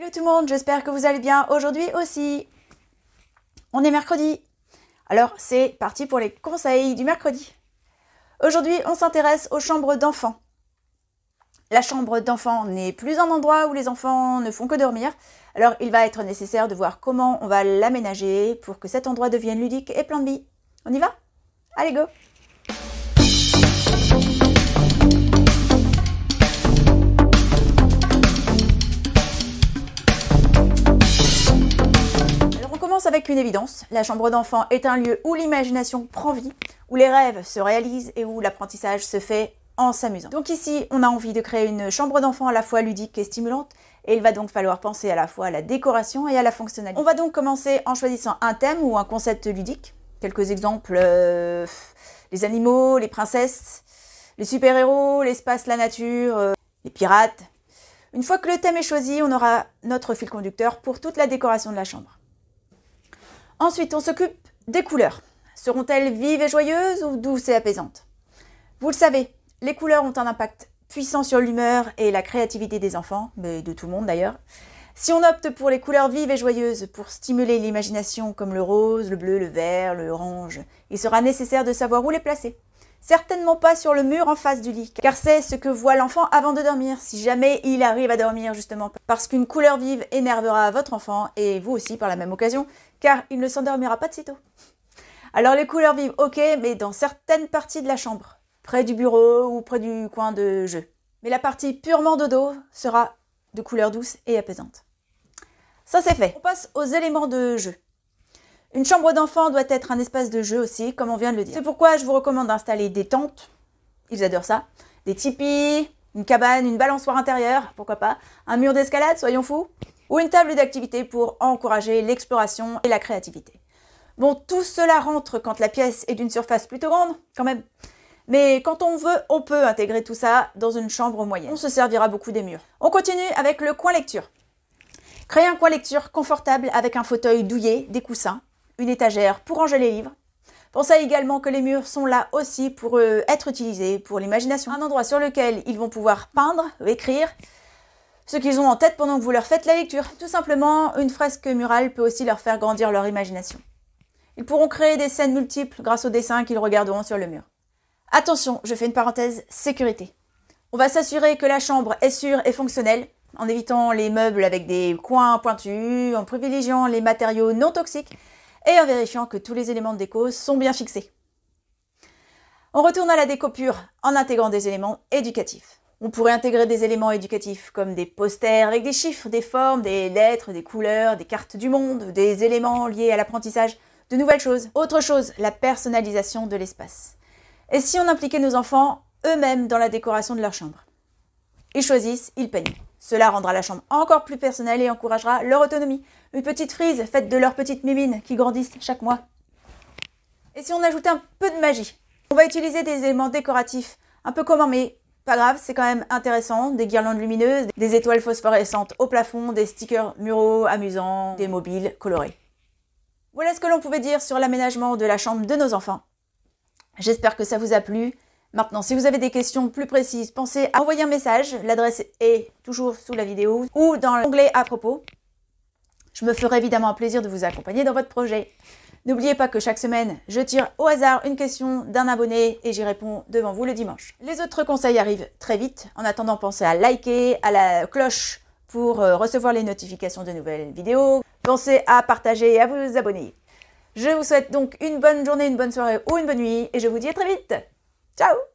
Hello tout le monde, j'espère que vous allez bien aujourd'hui aussi. On est mercredi. Alors c'est parti pour les conseils du mercredi. Aujourd'hui on s'intéresse aux chambres d'enfants. La chambre d'enfants n'est plus un endroit où les enfants ne font que dormir, alors il va être nécessaire de voir comment on va l'aménager pour que cet endroit devienne ludique et plein de vie. On y va? Allez go avec une évidence. La chambre d'enfant est un lieu où l'imagination prend vie, où les rêves se réalisent et où l'apprentissage se fait en s'amusant. Donc ici, on a envie de créer une chambre d'enfant à la fois ludique et stimulante, et il va donc falloir penser à la fois à la décoration et à la fonctionnalité. On va donc commencer en choisissant un thème ou un concept ludique. Quelques exemples, euh, les animaux, les princesses, les super-héros, l'espace, la nature, euh, les pirates. Une fois que le thème est choisi, on aura notre fil conducteur pour toute la décoration de la chambre. Ensuite, on s'occupe des couleurs. Seront-elles vives et joyeuses ou douces et apaisantes? Vous le savez, les couleurs ont un impact puissant sur l'humeur et la créativité des enfants, mais de tout le monde d'ailleurs. Si on opte pour les couleurs vives et joyeuses pour stimuler l'imagination comme le rose, le bleu, le vert, le orange, il sera nécessaire de savoir où les placer. Certainement pas sur le mur en face du lit, car c'est ce que voit l'enfant avant de dormir, si jamais il arrive à dormir justement, parce qu'une couleur vive énervera votre enfant et vous aussi par la même occasion, car il ne s'endormira pas de sitôt. Alors les couleurs vives, ok, mais dans certaines parties de la chambre, près du bureau ou près du coin de jeu. Mais la partie purement dodo sera de couleur douce et apaisante. Ça c'est fait. On passe aux éléments de jeu. Une chambre d'enfant doit être un espace de jeu aussi, comme on vient de le dire. C'est pourquoi je vous recommande d'installer des tentes, ils adorent ça, des tipis, une cabane, une balançoire intérieure, pourquoi pas, un mur d'escalade, soyons fous, ou une table d'activité pour encourager l'exploration et la créativité. Bon, tout cela rentre quand la pièce est d'une surface plutôt grande, quand même. Mais quand on veut, on peut intégrer tout ça dans une chambre moyenne. On se servira beaucoup des murs. On continue avec le coin lecture. Créez un coin lecture confortable avec un fauteuil douillet, des coussins, une étagère pour ranger les livres. Pensez également que les murs sont là aussi pour euh, être utilisés pour l'imagination. Un endroit sur lequel ils vont pouvoir peindre, écrire, ce qu'ils ont en tête pendant que vous leur faites la lecture. Tout simplement, une fresque murale peut aussi leur faire grandir leur imagination. Ils pourront créer des scènes multiples grâce aux dessins qu'ils regarderont sur le mur. Attention, je fais une parenthèse, sécurité. On va s'assurer que la chambre est sûre et fonctionnelle, en évitant les meubles avec des coins pointus, en privilégiant les matériaux non toxiques et en vérifiant que tous les éléments de déco sont bien fixés. On retourne à la déco pure en intégrant des éléments éducatifs. On pourrait intégrer des éléments éducatifs comme des posters avec des chiffres, des formes, des lettres, des couleurs, des cartes du monde, des éléments liés à l'apprentissage de nouvelles choses. Autre chose, la personnalisation de l'espace. Et si on impliquait nos enfants eux-mêmes dans la décoration de leur chambre? Ils choisissent, ils peignent. Cela rendra la chambre encore plus personnelle et encouragera leur autonomie. Une petite frise faite de leurs petites mimines qui grandissent chaque mois. Et si on ajoutait un peu de magie On va utiliser des éléments décoratifs, un peu communs mais pas grave, c'est quand même intéressant. Des guirlandes lumineuses, des étoiles phosphorescentes au plafond, des stickers muraux amusants, des mobiles colorés. Voilà ce que l'on pouvait dire sur l'aménagement de la chambre de nos enfants. J'espère que ça vous a plu. Maintenant, si vous avez des questions plus précises, pensez à envoyer un message. L'adresse est toujours sous la vidéo ou dans l'onglet à propos. Je me ferai évidemment un plaisir de vous accompagner dans votre projet. N'oubliez pas que chaque semaine, je tire au hasard une question d'un abonné et j'y réponds devant vous le dimanche. Les autres conseils arrivent très vite. En attendant, pensez à liker, à la cloche pour euh, recevoir les notifications de nouvelles vidéos. Pensez à partager et à vous abonner. Je vous souhaite donc une bonne journée, une bonne soirée ou une bonne nuit et je vous dis à très vite. Ciao